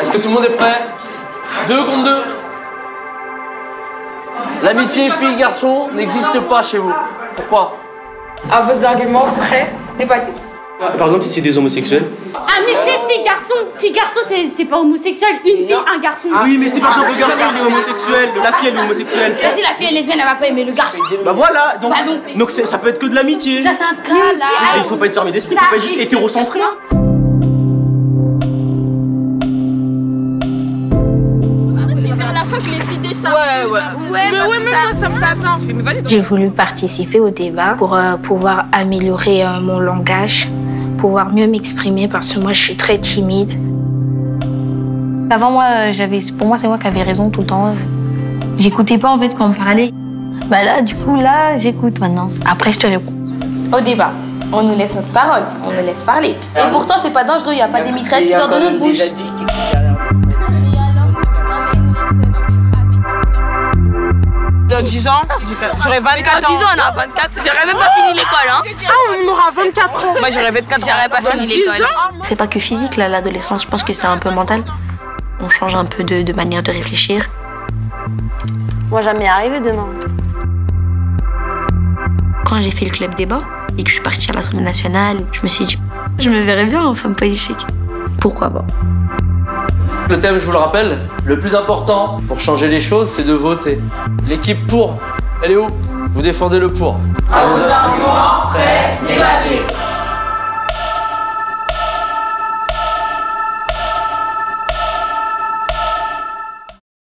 Est-ce que tout le monde est prêt Deux contre deux. L'amitié fille-garçon n'existe pas chez vous. Pourquoi À vos arguments, prêts, débattez. Par exemple, si c'est des homosexuels. Amitié fille-garçon. Fille-garçon, c'est c'est pas homosexuel. Une fille, un garçon. Oui, mais c'est par exemple le garçon, il est homosexuel, la fille, elle est homosexuelle. Vas-y, la fille est lesbienne, elle va pas aimer le garçon. Bah voilà, donc, Bah donc- donc ça peut être que de l'amitié. Ça, c'est un cas, là. Mais il faut pas être fermé d'esprit, il faut pas être juste hétérocentré. Ouais, ouais. Mais ouais, même ça me fait ça. J'ai voulu participer au débat pour euh, pouvoir améliorer euh, mon langage, pouvoir mieux m'exprimer parce que moi je suis très timide. Avant moi, euh, j'avais, pour moi, c'est moi qui avais raison tout le temps. J'écoutais pas en fait quand on me parlait. Bah là, du coup, là, j'écoute maintenant. Après, je te réponds. Au débat, on nous laisse notre parole, on nous laisse parler. Et pourtant, c'est pas dangereux, il y a pas des mitraillettes qui sortent de notre bouche. Dans 10 ans, j'aurai 24 ans. 10 ans, on a 24. J'aurais même pas fini l'école, hein. Ah, on aura 24 ans. Moi, j'aurais 24 ans. J'aurais pas fini l'école. C'est pas que physique, là, l'adolescence, je pense que c'est un peu mental. On change un peu de, de manière de réfléchir. Moi, jamais arrivé demain. Quand j'ai fait le club débat et que je suis partie à l'Assemblée nationale, je me suis dit, je me verrais bien en femme politique. Pourquoi pas? Le thème, je vous le rappelle, le plus important pour changer les choses, c'est de voter. L'équipe pour, elle est où? Vous défendez le pour.